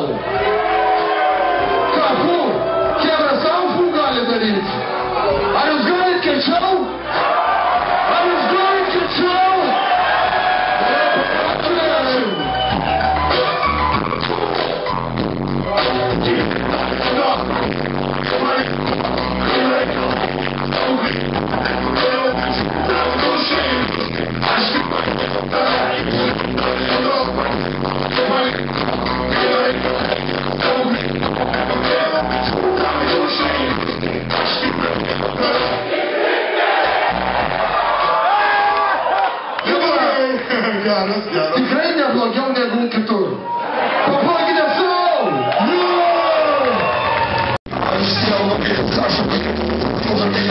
Father.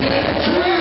Friday.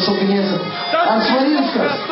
sofrimento, tá. as feridas.